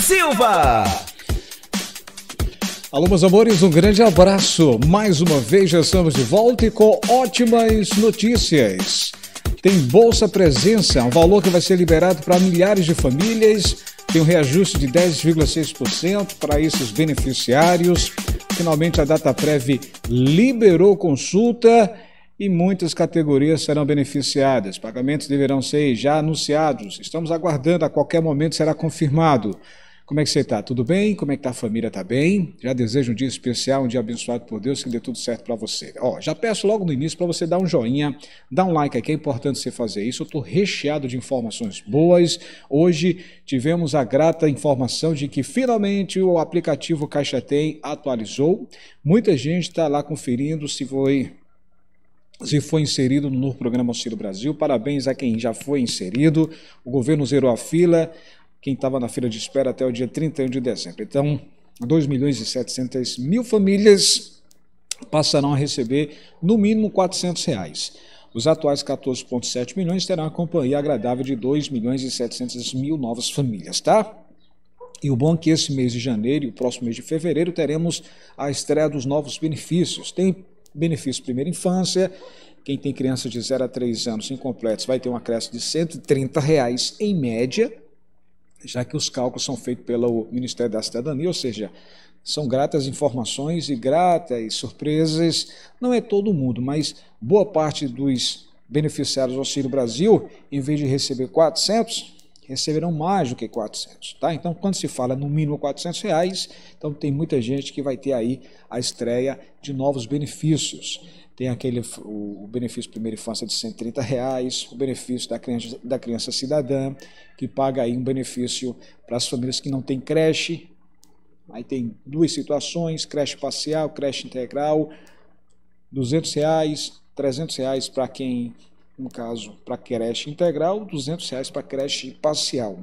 Silva. Alô, meus amores, um grande abraço. Mais uma vez já estamos de volta e com ótimas notícias. Tem Bolsa Presença, um valor que vai ser liberado para milhares de famílias. Tem um reajuste de 10,6% para esses beneficiários. Finalmente, a DataPrev liberou consulta e muitas categorias serão beneficiadas. Pagamentos deverão ser já anunciados. Estamos aguardando, a qualquer momento será confirmado. Como é que você está? Tudo bem? Como é que tá a família? Tá bem? Já desejo um dia especial, um dia abençoado por Deus, que dê tudo certo para você. Ó, já peço logo no início para você dar um joinha, dar um like aqui, é importante você fazer isso. Eu estou recheado de informações boas. Hoje tivemos a grata informação de que finalmente o aplicativo Caixa Tem atualizou. Muita gente está lá conferindo se foi se foi inserido no novo programa Auxílio Brasil. Parabéns a quem já foi inserido. O governo zerou a fila, quem estava na fila de espera até o dia 31 de dezembro. Então, 2 milhões e 700 mil famílias passarão a receber no mínimo 400 reais. Os atuais 14,7 milhões terão a companhia agradável de 2 milhões e 700 mil novas famílias, tá? E o bom é que esse mês de janeiro e o próximo mês de fevereiro teremos a estreia dos novos benefícios. Tem benefício primeira infância, quem tem criança de 0 a 3 anos incompletos vai ter um acréscimo de 130 reais em média, já que os cálculos são feitos pelo Ministério da Cidadania, ou seja, são gratas informações e gratas surpresas. Não é todo mundo, mas boa parte dos beneficiários do Auxílio Brasil, em vez de receber 400, receberão mais do que 400, tá? Então, quando se fala no mínimo 400 reais, então tem muita gente que vai ter aí a estreia de novos benefícios. Tem aquele o, benefício primeira infância de 130 reais, o benefício da criança, da criança cidadã, que paga aí um benefício para as famílias que não têm creche. Aí tem duas situações, creche parcial, creche integral, 200 reais, 300 reais para quem no caso, para creche integral, 200 reais para creche parcial.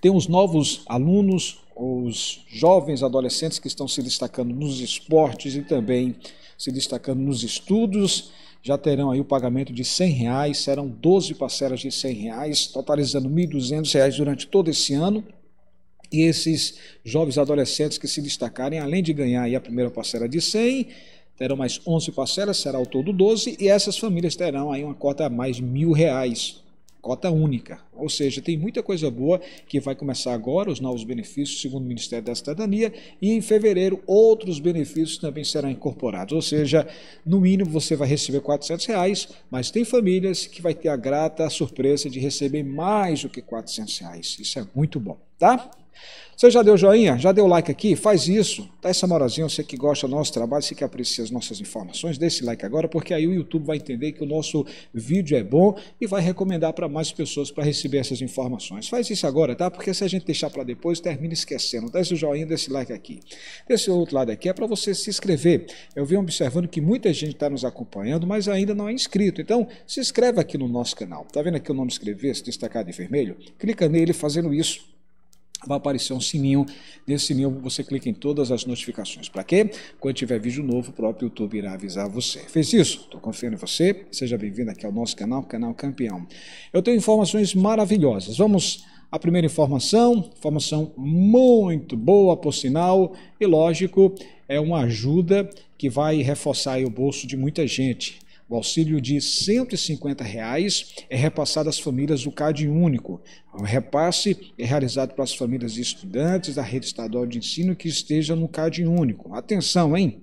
Tem os novos alunos, os jovens adolescentes que estão se destacando nos esportes e também se destacando nos estudos, já terão aí o pagamento de 100 reais, serão 12 parcelas de 100 reais, totalizando 1.200 reais durante todo esse ano. E esses jovens adolescentes que se destacarem, além de ganhar a primeira parcela de 100, terão mais 11 parcelas, será o todo 12, e essas famílias terão aí uma cota a mais de mil reais, cota única. Ou seja, tem muita coisa boa que vai começar agora, os novos benefícios, segundo o Ministério da Cidadania, e em fevereiro outros benefícios também serão incorporados. Ou seja, no mínimo você vai receber 400 reais, mas tem famílias que vai ter a grata surpresa de receber mais do que 400 reais. Isso é muito bom, tá? Você já deu joinha? Já deu like aqui? Faz isso. Dá essa moralzinha, você que gosta do nosso trabalho, você que aprecia as nossas informações, dê esse like agora, porque aí o YouTube vai entender que o nosso vídeo é bom e vai recomendar para mais pessoas para receber essas informações. Faz isso agora, tá? Porque se a gente deixar para depois, termina esquecendo. Dá esse joinha, desse like aqui. Desse outro lado aqui é para você se inscrever. Eu venho observando que muita gente está nos acompanhando, mas ainda não é inscrito. Então, se inscreve aqui no nosso canal. Tá vendo aqui o nome inscrever, se destacado em vermelho? Clica nele fazendo isso vai aparecer um sininho. Nesse sininho você clica em todas as notificações. Para quê? Quando tiver vídeo novo, o próprio YouTube irá avisar você. Fez isso? Estou confiando em você. Seja bem-vindo aqui ao nosso canal, canal Campeão. Eu tenho informações maravilhosas. Vamos à primeira informação, informação muito boa, por sinal, e lógico, é uma ajuda que vai reforçar o bolso de muita gente. O auxílio de 150 reais é repassado às famílias do CAD único. O repasse é realizado para as famílias de estudantes da rede estadual de ensino que estejam no CAD único. Atenção, hein?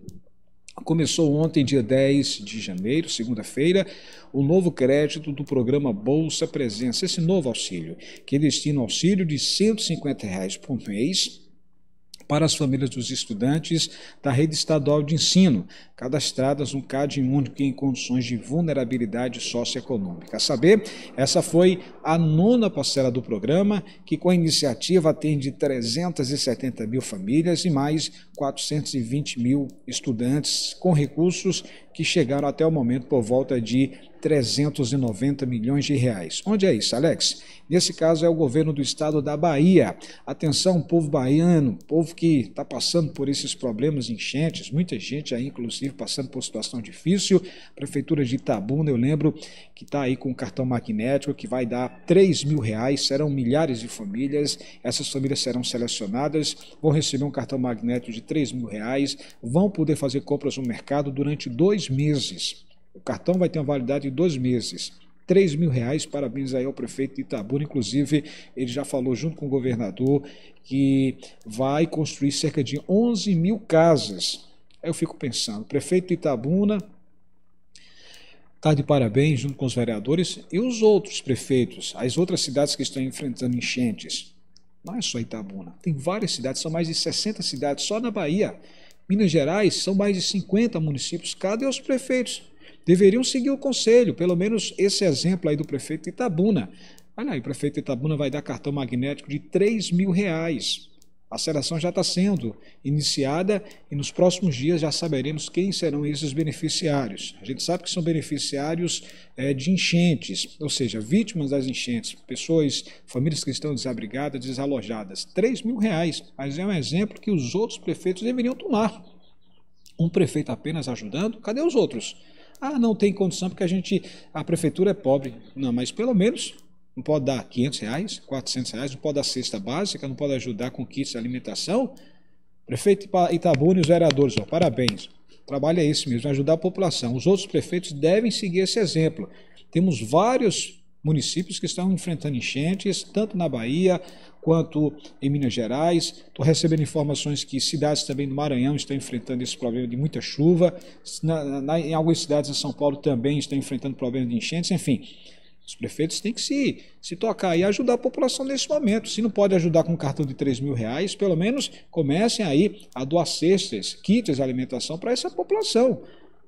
Começou ontem, dia 10 de janeiro, segunda-feira, o novo crédito do programa Bolsa Presença, esse novo auxílio, que destina auxílio de 150 reais por mês para as famílias dos estudantes da rede estadual de ensino, cadastradas no CAD único em condições de vulnerabilidade socioeconômica. A saber, essa foi a nona parcela do programa, que com a iniciativa atende 370 mil famílias e mais 420 mil estudantes com recursos que chegaram até o momento por volta de 390 milhões de reais. Onde é isso, Alex? Nesse caso é o governo do estado da Bahia. Atenção, povo baiano, povo que está passando por esses problemas enchentes, muita gente aí, inclusive, passando por situação difícil. Prefeitura de Itabuna, eu lembro que está aí com o cartão magnético que vai dar 3 mil reais, serão milhares de famílias. Essas famílias serão selecionadas, vão receber um cartão magnético de 3 mil reais, vão poder fazer compras no mercado durante dois meses. O cartão vai ter uma validade de dois meses. 3 mil reais, parabéns aí ao prefeito de Itabuna, inclusive ele já falou junto com o governador que vai construir cerca de 11 mil casas. Aí eu fico pensando, prefeito de Itabuna está de parabéns junto com os vereadores e os outros prefeitos, as outras cidades que estão enfrentando enchentes. Não é só Itabuna, tem várias cidades, são mais de 60 cidades só na Bahia. Minas Gerais são mais de 50 municípios. Cadê os prefeitos? Deveriam seguir o conselho, pelo menos esse exemplo aí do prefeito Itabuna. Olha aí, o prefeito Itabuna vai dar cartão magnético de 3 mil reais. A seleção já está sendo iniciada e nos próximos dias já saberemos quem serão esses beneficiários. A gente sabe que são beneficiários é, de enchentes, ou seja, vítimas das enchentes, pessoas, famílias que estão desabrigadas, desalojadas. 3 mil reais, mas é um exemplo que os outros prefeitos deveriam tomar. Um prefeito apenas ajudando, cadê os outros? Ah, não tem condição porque a gente, a prefeitura é pobre. Não, mas pelo menos não pode dar 500 reais, 400 reais, não pode dar cesta básica, não pode ajudar com kits de alimentação. Prefeito Itabuna e os vereadores, ó, parabéns. O trabalho é esse mesmo, ajudar a população. Os outros prefeitos devem seguir esse exemplo. Temos vários municípios que estão enfrentando enchentes, tanto na Bahia quanto em Minas Gerais. Estou recebendo informações que cidades também do Maranhão estão enfrentando esse problema de muita chuva. Na, na, em algumas cidades de São Paulo também estão enfrentando problemas de enchentes. Enfim, os prefeitos têm que se, se tocar e ajudar a população nesse momento. Se não pode ajudar com um cartão de 3 mil reais, pelo menos comecem aí a doar cestas, kits de alimentação para essa população.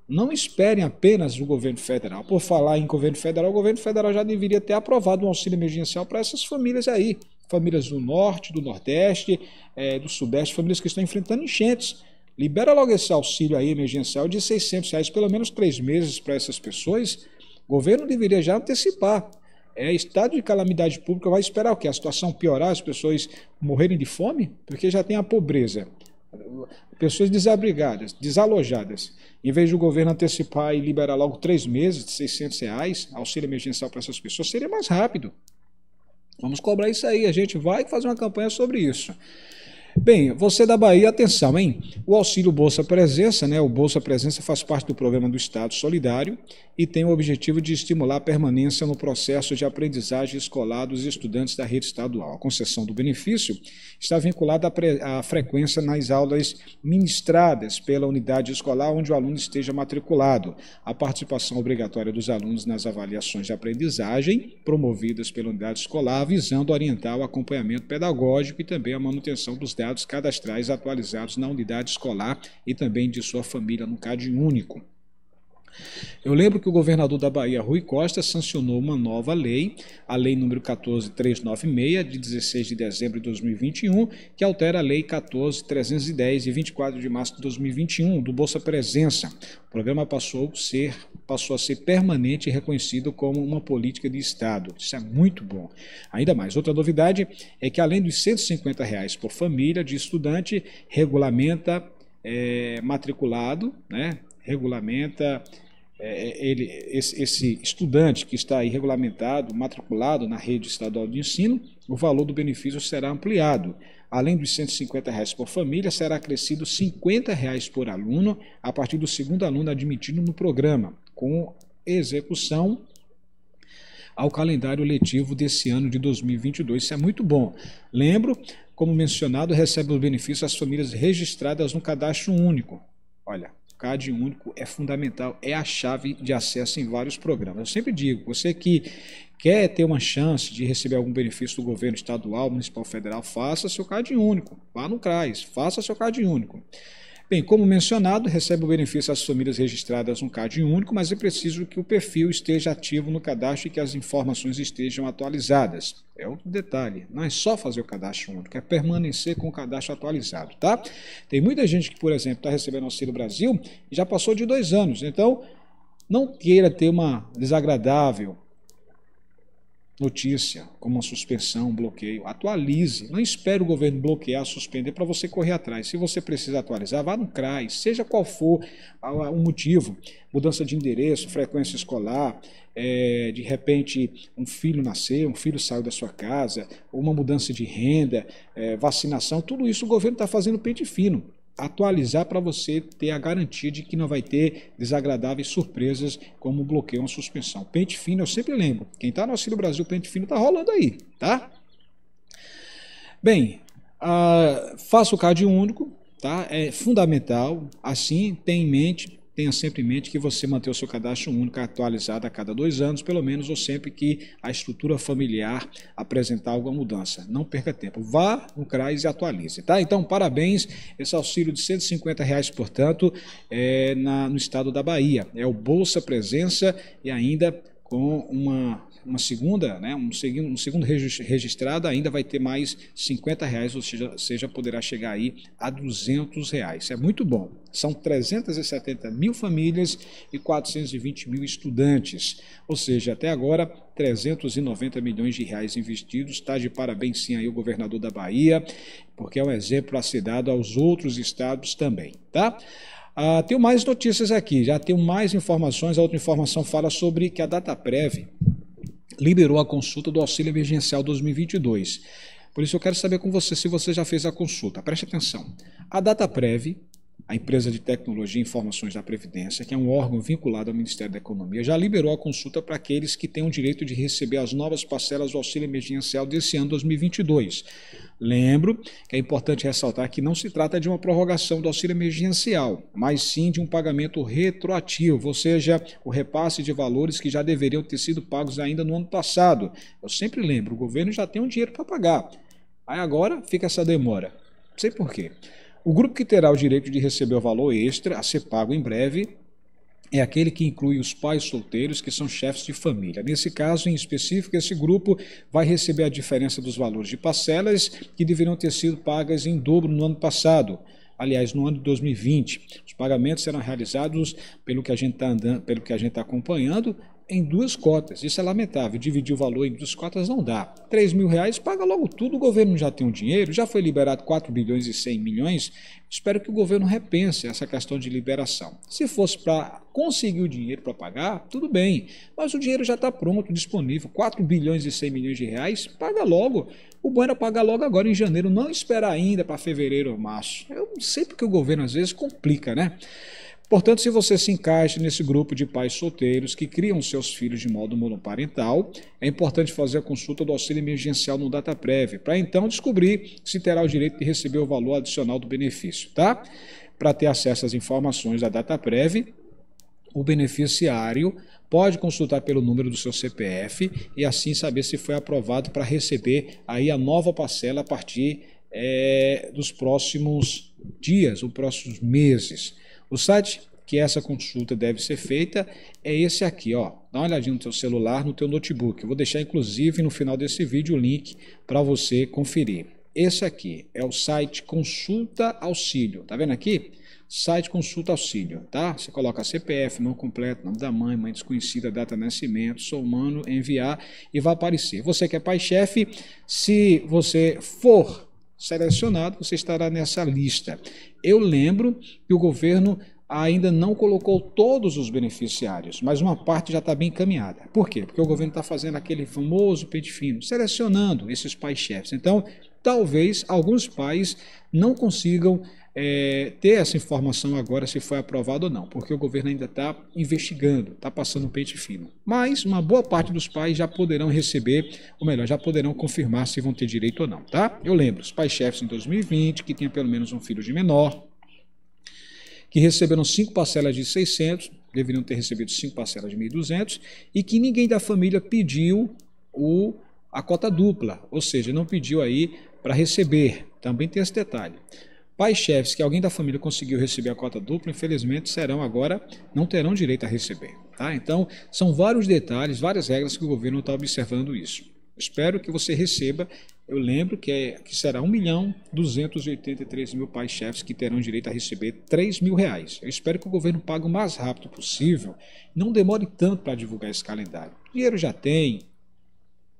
Não esperem apenas o governo federal. Por falar em governo federal, o governo federal já deveria ter aprovado um auxílio emergencial para essas famílias aí. Famílias do norte, do nordeste, é, do sudeste, famílias que estão enfrentando enchentes. Libera logo esse auxílio aí emergencial de 600 reais, pelo menos três meses para essas pessoas. O governo deveria já antecipar. É, estado de calamidade pública vai esperar o quê? A situação piorar, as pessoas morrerem de fome? Porque já tem a pobreza. Pessoas desabrigadas, desalojadas. Em vez do governo antecipar e liberar logo três meses de 600 reais, auxílio emergencial para essas pessoas, seria mais rápido. Vamos cobrar isso aí. A gente vai fazer uma campanha sobre isso. Bem, você da Bahia, atenção, hein? O auxílio Bolsa Presença, né? O Bolsa Presença faz parte do programa do Estado Solidário e tem o objetivo de estimular a permanência no processo de aprendizagem escolar dos estudantes da rede estadual. A concessão do benefício está vinculada à, frequência nas aulas ministradas pela unidade escolar onde o aluno esteja matriculado, a participação obrigatória dos alunos nas avaliações de aprendizagem promovidas pela unidade escolar, visando orientar o acompanhamento pedagógico e também a manutenção dos dados cadastrais atualizados na unidade escolar e também de sua família no CAD único. Eu lembro que o governador da Bahia, Rui Costa, sancionou uma nova lei, a Lei número 14396, de 16 de dezembro de 2021, que altera a Lei 14310, de 24 de março de 2021, do Bolsa Presença. O programa passou a ser, passou a ser permanente e reconhecido como uma política de Estado. Isso é muito bom. Ainda mais, outra novidade é que, além dos 150 reais por família de estudante, regulamenta é, matriculado, né, regulamenta é, é, ele, esse, esse, estudante que está aí regulamentado, matriculado na rede estadual de ensino, o valor do benefício será ampliado. Além dos 150 reais por família, será acrescido 50 reais por aluno a partir do segundo aluno admitido no programa, com execução ao calendário letivo desse ano de 2022. Isso é muito bom. Lembro, como mencionado, recebe o benefício as famílias registradas no cadastro único. Olha, CAD único é fundamental, é a chave de acesso em vários programas. Eu sempre digo, você que quer ter uma chance de receber algum benefício do governo estadual, municipal, federal, faça seu CAD único. Vá no CRAS, faça seu CAD único. Bem, como mencionado, recebe o benefício as famílias registradas no CAD único, mas é preciso que o perfil esteja ativo no cadastro e que as informações estejam atualizadas. É outro detalhe, não é só fazer o cadastro único, é permanecer com o cadastro atualizado, tá? Tem muita gente que, por exemplo, está recebendo Auxílio Brasil e já passou de dois anos, então Não queira ter uma desagradável notícia, como uma suspensão, um bloqueio. Atualize. Não espere o governo bloquear, suspender para você correr atrás. Se você precisa atualizar, vá no CRAS, seja qual for o motivo mudança de endereço, frequência escolar, é, de repente um filho nasceu, um filho saiu da sua casa, uma mudança de renda, é, vacinação, tudo isso o governo está fazendo pente fino atualizar para você ter a garantia de que não vai ter desagradáveis surpresas como bloqueio ou suspensão. Pente fino, eu sempre lembro, quem está no Auxílio Brasil Pente fino está rolando aí, tá? Bem, uh, faça o CAD único, tá? É fundamental, assim, tenha em mente tenha sempre em mente que você manter o seu cadastro único atualizado a cada dois anos, pelo menos, ou sempre que a estrutura familiar apresentar alguma mudança. Não perca tempo. Vá no CRAS e atualize, tá? Então, parabéns. Esse auxílio de 150 reais, portanto, é na, no estado da Bahia. É o Bolsa Presença e ainda com uma uma segunda, né, um, segundo, um segundo registrado ainda vai ter mais 50 reais, ou seja, poderá chegar aí a 200 reais. É muito bom. São 370 mil famílias e 420 mil estudantes. Ou seja, até agora, 390 milhões de reais investidos. Está de parabéns sim aí o governador da Bahia, porque é um exemplo a ser dado aos outros estados também, tá? Ah, tenho mais notícias aqui, já tenho mais informações. A outra informação fala sobre que a DataPrev liberou a consulta do auxílio emergencial 2022. Por isso eu quero saber com você se você já fez a consulta. Preste atenção. A DataPrev, a empresa de tecnologia e informações da Previdência, que é um órgão vinculado ao Ministério da Economia, já liberou a consulta para aqueles que têm o direito de receber as novas parcelas do auxílio emergencial desse ano 2022. Lembro que é importante ressaltar que não se trata de uma prorrogação do auxílio emergencial, mas sim de um pagamento retroativo, ou seja, o repasse de valores que já deveriam ter sido pagos ainda no ano passado. Eu sempre lembro, o governo já tem um dinheiro para pagar. Aí agora fica essa demora. Não sei por quê. O grupo que terá o direito de receber o valor extra a ser pago em breve é aquele que inclui os pais solteiros que são chefes de família. Nesse caso, em específico, esse grupo vai receber a diferença dos valores de parcelas que deveriam ter sido pagas em dobro no ano passado. Aliás, no ano de 2020, os pagamentos serão realizados pelo que a gente está está acompanhando, em duas cotas. Isso é lamentável. Dividir o valor em duas cotas não dá. 3 mil reais paga logo tudo, o governo já tem o um dinheiro, já foi liberado 4 bilhões e 100 milhões. Espero que o governo repense essa questão de liberação. Se fosse para conseguir o dinheiro para pagar, tudo bem. Mas o dinheiro já está pronto, disponível. 4 bilhões e 100 milhões de reais, paga logo. O bom era pagar logo agora em janeiro, não esperar ainda para fevereiro ou março. Eu sei porque o governo às vezes complica, né? Portanto, se você se encaixa nesse grupo de pais solteiros que criam seus filhos de modo monoparental, é importante fazer a consulta do auxílio emergencial no DataPrev, para então descobrir se terá o direito de receber o valor adicional do benefício, tá? Para ter acesso às informações da DataPrev, o beneficiário pode consultar pelo número do seu CPF e assim saber se foi aprovado para receber aí a nova parcela a partir é, dos próximos dias, ou próximos meses. O site que essa consulta deve ser feita é esse aqui, ó. Dá uma olhadinha no teu celular, no teu notebook. Eu vou deixar inclusive no final desse vídeo o link para você conferir. Esse aqui é o site Consulta Auxílio. Tá vendo aqui? Site Consulta Auxílio, tá? Você coloca CPF, nome completo, nome da mãe, mãe desconhecida, data de nascimento, sou humano, enviar e vai aparecer. Você que é pai-chefe, se você for selecionado, você estará nessa lista. Eu lembro que o governo ainda não colocou todos os beneficiários, mas uma parte já está bem encaminhada. Por quê? Porque o governo está fazendo aquele famoso pente fino, selecionando esses pais-chefes. Então, talvez alguns pais não consigam é, ter essa informação agora se foi aprovado ou não, porque o governo ainda está investigando, está passando um pente fino. Mas uma boa parte dos pais já poderão receber, ou melhor, já poderão confirmar se vão ter direito ou não, tá? Eu lembro, os pais-chefes em 2020, que tinha pelo menos um filho de menor, que receberam cinco parcelas de 600, deveriam ter recebido cinco parcelas de 1.200, e que ninguém da família pediu o, a cota dupla, ou seja, não pediu aí para receber. Também tem esse detalhe. Pais-chefes que alguém da família conseguiu receber a cota dupla, infelizmente serão agora, não terão direito a receber. Tá? Então, são vários detalhes, várias regras que o governo está observando isso. Espero que você receba. Eu lembro que, é, que será 1 milhão 283 mil pais chefes que terão direito a receber 3 mil reais. Eu espero que o governo pague o mais rápido possível. Não demore tanto para divulgar esse calendário. O dinheiro já tem,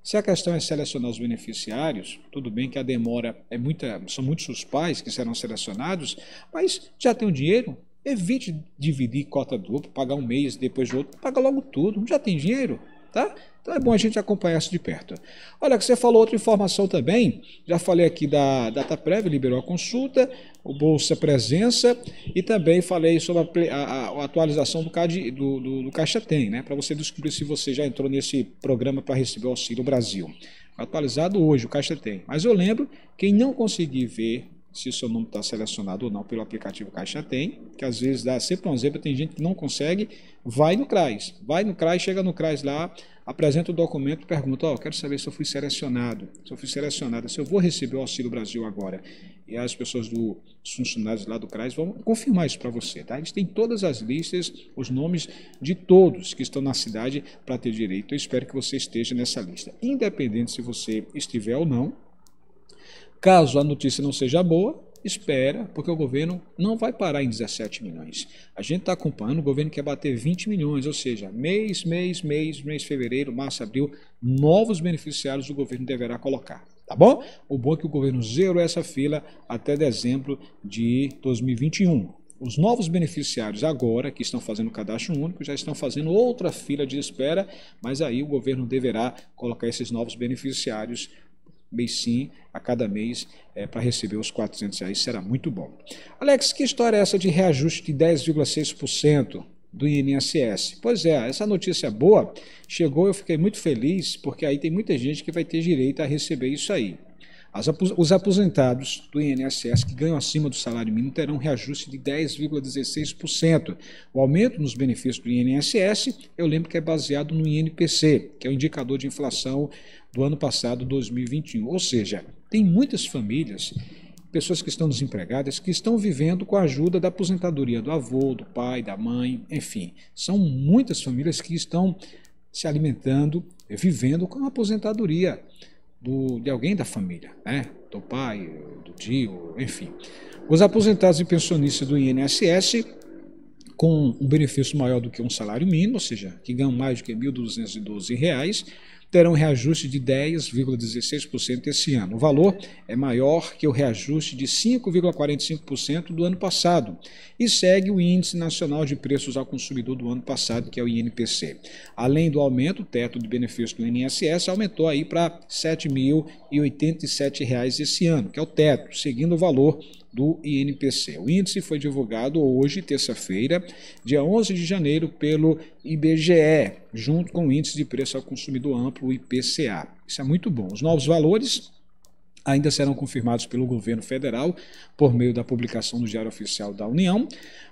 se a questão é selecionar os beneficiários, tudo bem que a demora é muita, são muitos os pais que serão selecionados, mas já tem o dinheiro, evite dividir cota dupla, pagar um mês depois de outro, paga logo tudo, já tem dinheiro, tá? Então é bom a gente acompanhar isso de perto. Olha, que você falou outra informação também, já falei aqui da DataPrev, liberou a consulta, o Bolsa Presença e também falei sobre a, a, a atualização do, CAD, do, do, do Caixa Tem, né? Para você descobrir se você já entrou nesse programa para receber o Auxílio Brasil. Atualizado hoje, o Caixa Tem. Mas eu lembro, quem não conseguir ver se o seu nome está selecionado ou não pelo aplicativo Caixa Tem, que às vezes dá sempre uma zebra, tem gente que não consegue, vai no CRAS. Vai no CRAS, chega no CRAS lá, apresenta o documento pergunta, ó, oh, quero saber se eu fui selecionado, se eu fui selecionada, se eu vou receber o Auxílio Brasil agora. E as pessoas do os funcionários lá do CRAS vão confirmar isso para você, tá? Eles têm todas as listas, os nomes de todos que estão na cidade para ter direito. Eu espero que você esteja nessa lista. Independente se você estiver ou não, caso a notícia não seja boa, espera, porque o governo não vai parar em 17 milhões. A gente está acompanhando, o governo quer bater 20 milhões, ou seja, mês, mês, mês, mês, fevereiro, março, abril, novos beneficiários o governo deverá colocar. Tá bom? O bom é que o governo zerou essa fila até dezembro de 2021. Os novos beneficiários agora, que estão fazendo o cadastro único, já estão fazendo outra fila de espera, mas aí o governo deverá colocar esses novos beneficiários mês sim, a cada mês, é, para receber os 400 reais. Será muito bom. Alex, que história é essa de reajuste de 10,6%? do INSS. Pois é, essa notícia boa chegou, eu fiquei muito feliz, porque aí tem muita gente que vai ter direito a receber isso aí. Os aposentados do INSS que ganham acima do salário mínimo terão reajuste de 10,16%. O aumento nos benefícios do INSS, eu lembro que é baseado no INPC, que é o indicador de inflação do ano passado, 2021. Ou seja, tem muitas famílias, pessoas que estão desempregadas, que estão vivendo com a ajuda da aposentadoria do avô, do pai, da mãe, enfim. São muitas famílias que estão se alimentando, vivendo com a aposentadoria do, de alguém da família, né? do pai, do tio, enfim. Os aposentados e pensionistas do INSS com um benefício maior do que um salário mínimo, ou seja, que ganham mais do que R$ 1.212, terão reajuste de 10,16% esse ano. O valor é maior que o reajuste de 5,45% do ano passado e segue o Índice Nacional de Preços ao Consumidor do ano passado, que é o INPC. Além do aumento, o teto de benefício do INSS aumentou aí para R$ 7.087 esse ano, que é o teto, seguindo o valor do INPC. O índice foi divulgado hoje, terça-feira, dia 11 de janeiro, pelo IBGE, junto com o Índice de Preço ao Consumidor Amplo, IPCA. Isso é muito bom. Os novos valores ainda serão confirmados pelo governo federal por meio da publicação no Diário Oficial da União.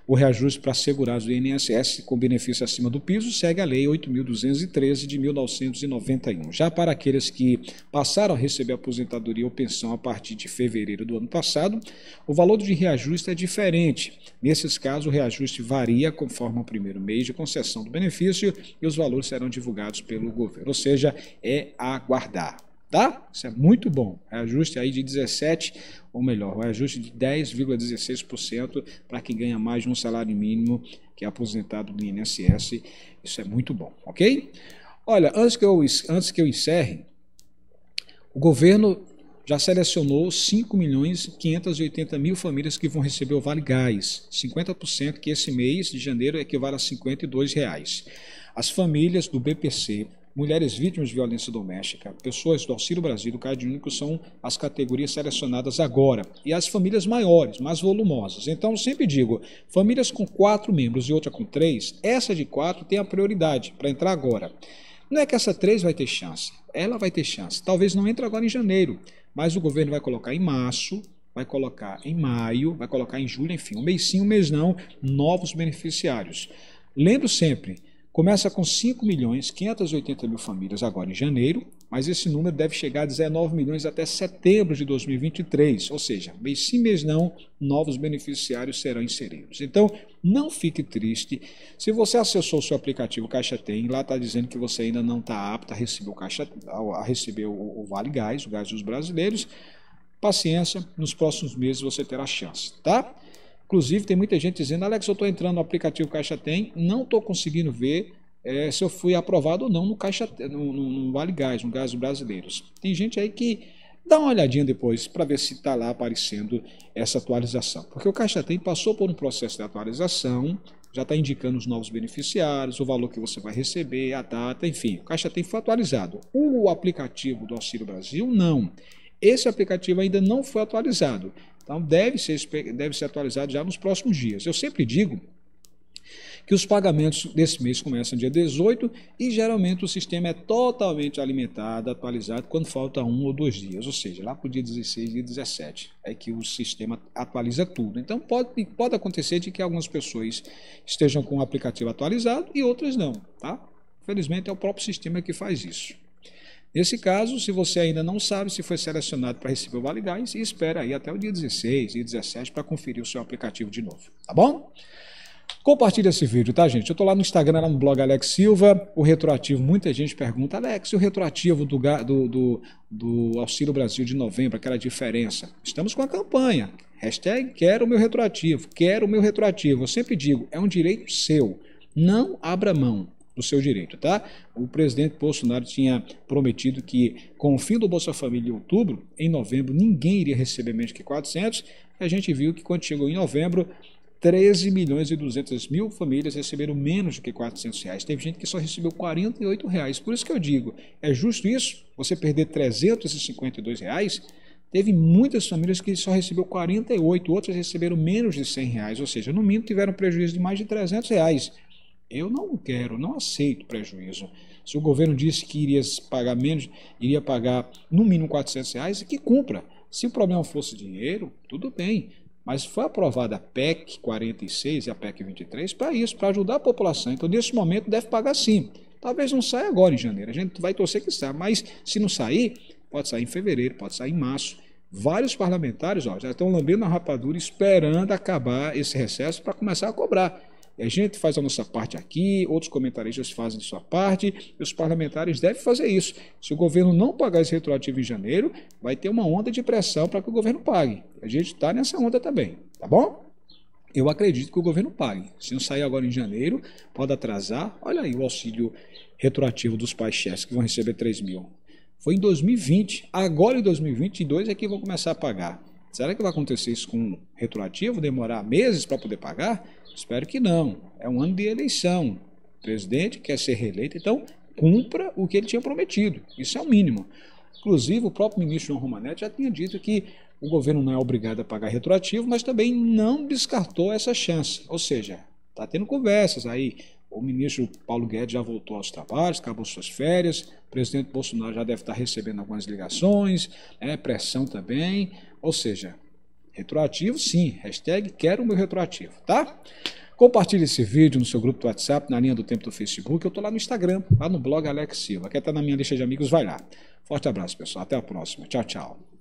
O reajuste para segurados do INSS com benefício acima do piso segue a Lei 8.213 de 1991. Já para aqueles que passaram a receber aposentadoria ou pensão a partir de fevereiro do ano passado, o valor de reajuste é diferente. Nesses casos, o reajuste varia conforme o primeiro mês de concessão do benefício e os valores serão divulgados pelo governo. Ou seja, é aguardar tá? Isso é muito bom. Reajuste aí de 17, ou melhor, reajuste de 10,16% para quem ganha mais de um salário mínimo, que é aposentado do INSS. Isso é muito bom, ok? Olha, antes que eu, antes que eu encerre, o governo já selecionou 5 milhões e 580 mil famílias que vão receber o Vale Gás, 50% que esse mês de janeiro equivale a 52 reais. As famílias do BPC mulheres vítimas de violência doméstica, pessoas do Auxílio Brasil, do Cade Único, são as categorias selecionadas agora. E as famílias maiores, mais volumosas. Então, eu sempre digo, famílias com quatro membros e outra com três, essa de quatro tem a prioridade para entrar agora. Não é que essa três vai ter chance, ela vai ter chance. Talvez não entre agora em janeiro, mas o governo vai colocar em março, vai colocar em maio, vai colocar em julho, enfim, um mês sim, um mês não, novos beneficiários. Lembro sempre, Começa com 5 milhões 580 mil famílias agora em janeiro, mas esse número deve chegar a 19 milhões até setembro de 2023, ou seja, mês sim, mês não, novos beneficiários serão inseridos. Então, não fique triste. Se você acessou o seu aplicativo Caixa Tem, lá está dizendo que você ainda não está apto a receber o Caixa, a receber o Vale Gás, o gás dos brasileiros, paciência, nos próximos meses você terá chance, tá? Inclusive, tem muita gente dizendo, Alex, eu estou entrando no aplicativo Caixa Tem, não estou conseguindo ver é, se eu fui aprovado ou não no, Caixa, no, no, no Vale Gás, no Gás Brasileiros. Tem gente aí que dá uma olhadinha depois para ver se está lá aparecendo essa atualização. Porque o Caixa Tem passou por um processo de atualização, já está indicando os novos beneficiários, o valor que você vai receber, a data, enfim. O Caixa Tem foi atualizado. O aplicativo do Auxílio Brasil, não. Esse aplicativo ainda não foi atualizado. Então deve ser, deve ser atualizado já nos próximos dias. Eu sempre digo que os pagamentos desse mês começam dia 18 e geralmente o sistema é totalmente alimentado, atualizado quando falta um ou dois dias, ou seja, lá para o dia 16 e 17 é que o sistema atualiza tudo. Então pode, pode acontecer de que algumas pessoas estejam com o aplicativo atualizado e outras não, tá? Felizmente é o próprio sistema que faz isso. Nesse caso, se você ainda não sabe se foi selecionado para receber o Vale Gás, espera aí até o dia 16 e 17 para conferir o seu aplicativo de novo, tá bom? Compartilhe esse vídeo, tá, gente? Eu estou lá no Instagram, lá no blog Alex Silva. O retroativo, muita gente pergunta, Alex, e o retroativo do, do, do, do Auxílio Brasil de novembro, aquela diferença? Estamos com a campanha. Hashtag quero o meu retroativo, quero o meu retroativo. Eu sempre digo, é um direito seu. Não abra mão do seu direito, tá? O presidente Bolsonaro tinha prometido que com o fim do Bolsa Família em outubro, em novembro ninguém iria receber menos que 400. A gente viu que quando chegou em novembro, 13 milhões e 200 mil famílias receberam menos do que 400 reais. Teve gente que só recebeu 48 reais. Por isso que eu digo, é justo isso? Você perder 352 reais? Teve muitas famílias que só recebeu 48, outras receberam menos de 100 reais, ou seja, no mínimo tiveram prejuízo de mais de 300 reais. Eu não quero, não aceito prejuízo. Se o governo disse que iria pagar menos, iria pagar no mínimo 400 reais, que cumpra. Se o problema fosse dinheiro, tudo bem. Mas foi aprovada a PEC 46 e a PEC 23 para isso, para ajudar a população. Então, nesse momento, deve pagar sim. Talvez não saia agora em janeiro. A gente vai torcer que saia. Mas se não sair, pode sair em fevereiro, pode sair em março. Vários parlamentares ó, já estão lambendo a rapadura esperando acabar esse recesso para começar a cobrar. A gente faz a nossa parte aqui, outros comentaristas fazem sua parte, e os parlamentares devem fazer isso. Se o governo não pagar esse retroativo em janeiro, vai ter uma onda de pressão para que o governo pague. A gente está nessa onda também, tá bom? Eu acredito que o governo pague. Se não sair agora em janeiro, pode atrasar. Olha aí o auxílio retroativo dos pais-chefes que vão receber 3 mil. Foi em 2020. Agora em 2022 é que vão começar a pagar. Será que vai acontecer isso com retroativo? Demorar meses para poder pagar? Espero que não. É um ano de eleição. O presidente quer ser reeleito, então cumpra o que ele tinha prometido. Isso é o mínimo. Inclusive, o próprio ministro João Romanetti já tinha dito que o governo não é obrigado a pagar retroativo, mas também não descartou essa chance. Ou seja, está tendo conversas aí. O ministro Paulo Guedes já voltou aos trabalhos, acabou suas férias. O presidente Bolsonaro já deve estar recebendo algumas ligações, né, pressão também. Ou seja, Retroativo, sim. Hashtag quero meu retroativo, tá? Compartilhe esse vídeo no seu grupo do WhatsApp, na linha do tempo do Facebook. Eu estou lá no Instagram, lá no blog Alex Silva. Quer estar na minha lista de amigos? Vai lá. Forte abraço, pessoal. Até a próxima. Tchau, tchau.